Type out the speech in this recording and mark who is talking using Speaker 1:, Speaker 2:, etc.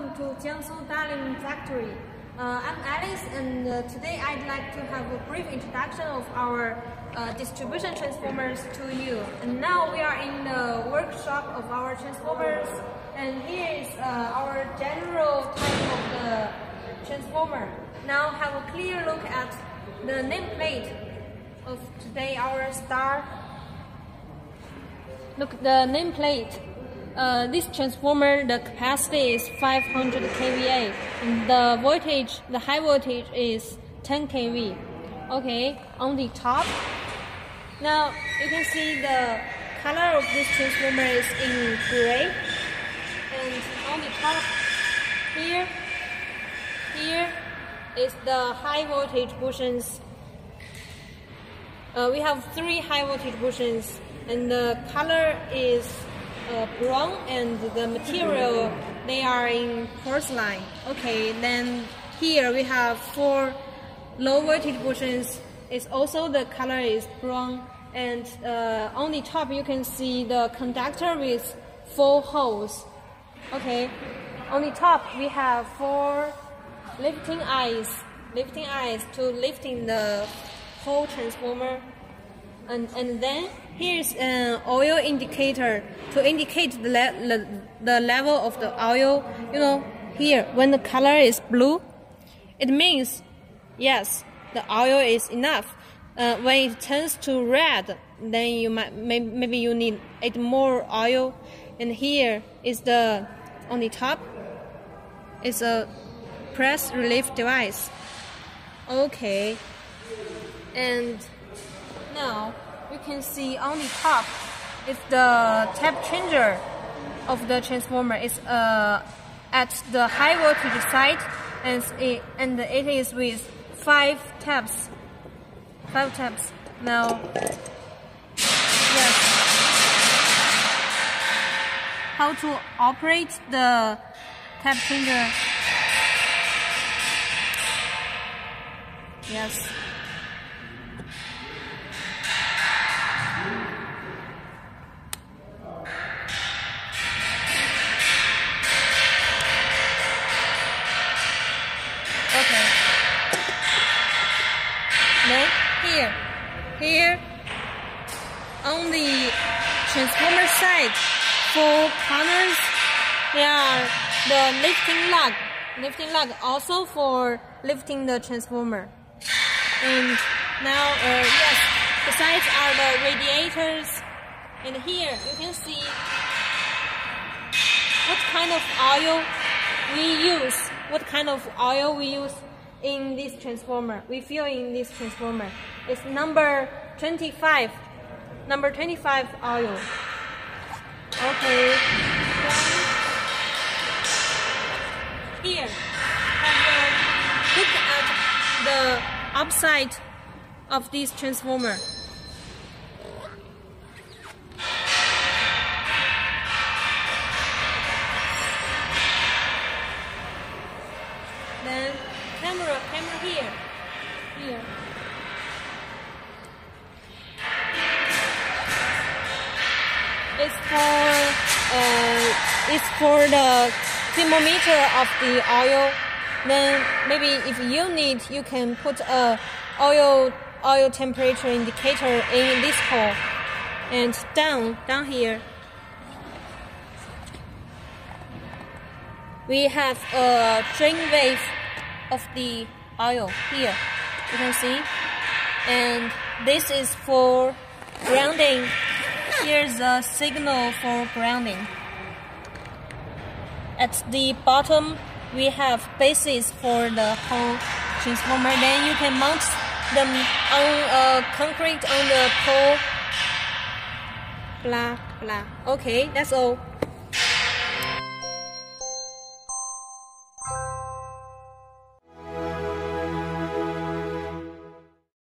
Speaker 1: welcome to Jiangsu Daelim Factory. Uh, I'm Alice and uh, today I'd like to have a brief introduction of our uh, distribution transformers to you. And now we are in the workshop of our transformers and here is uh, our general type of the transformer. Now have a clear look at the nameplate of today our star. Look the nameplate uh, this transformer, the capacity is 500 kVA. The voltage, the high voltage is 10 kV. Okay, on the top. Now you can see the color of this transformer is in gray. And on the top here, here is the high voltage bushings. Uh, we have three high voltage bushings, and the color is uh, brown and the material they are in porcelain. Okay, then here we have four low voltage bushings. It's also the color is brown and uh, on the top you can see the conductor with four holes. Okay, on the top we have four lifting eyes, lifting eyes to lifting the whole transformer and, and then here's an oil indicator to indicate the, le the, level of the oil. You know, here, when the color is blue, it means, yes, the oil is enough. Uh, when it turns to red, then you might, maybe you need it more oil. And here is the, on the top, is a press relief device. Okay. And now we can see on the top is the tap changer of the transformer. It's uh, at the high voltage side and it, and it is with five taps. Five taps. Now, yes. How to operate the tap changer? Yes. Then here, here. On the transformer side, four corners, there are the lifting lug, lifting lug also for lifting the transformer. And now, uh, yes, the sides are the radiators. And here you can see what kind of oil we use. What kind of oil we use in this transformer. We fill in this transformer. It's number 25. Number 25 oil. Okay. Here, look at the upside of this transformer. It's for uh, it's for the thermometer of the oil. Then maybe if you need, you can put a oil oil temperature indicator in this hole and down down here. we have a drain valve of the oil here you can see and this is for grounding here's a signal for grounding. At the bottom we have bases for the whole transformer. Then you can mount them on a concrete on the pole. Blah blah. Okay that's all